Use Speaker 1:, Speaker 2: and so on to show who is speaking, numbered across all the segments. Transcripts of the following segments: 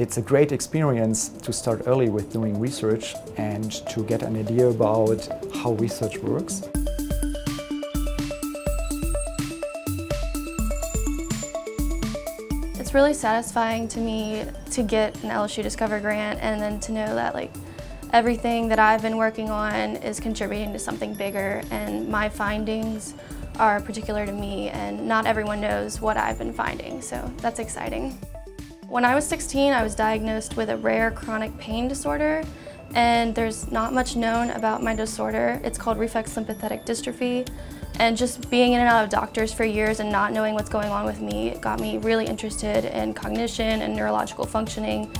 Speaker 1: It's a great experience to start early with doing research and to get an idea about how research works.
Speaker 2: It's really satisfying to me to get an LSU Discover grant and then to know that like everything that I've been working on is contributing to something bigger and my findings are particular to me and not everyone knows what I've been finding, so that's exciting. When I was 16, I was diagnosed with a rare chronic pain disorder and there's not much known about my disorder. It's called reflex sympathetic dystrophy and just being in and out of doctors for years and not knowing what's going on with me got me really interested in cognition and neurological functioning.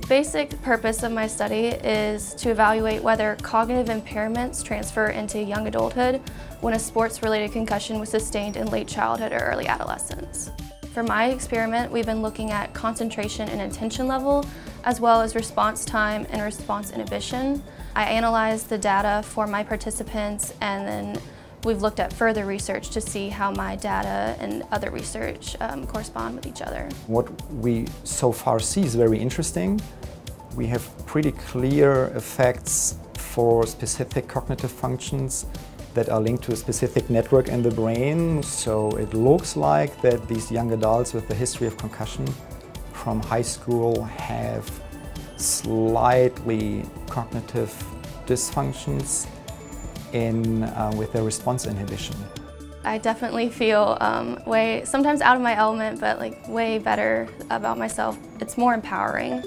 Speaker 2: The basic purpose of my study is to evaluate whether cognitive impairments transfer into young adulthood when a sports-related concussion was sustained in late childhood or early adolescence. For my experiment, we've been looking at concentration and attention level, as well as response time and response inhibition. I analyzed the data for my participants and then we've looked at further research to see how my data and other research um, correspond with each other.
Speaker 1: What we so far see is very interesting. We have pretty clear effects for specific cognitive functions that are linked to a specific network in the brain. So it looks like that these young adults with a history of concussion from high school have slightly cognitive dysfunctions in, uh, with their response inhibition.
Speaker 2: I definitely feel um, way, sometimes out of my element, but like way better about myself. It's more empowering.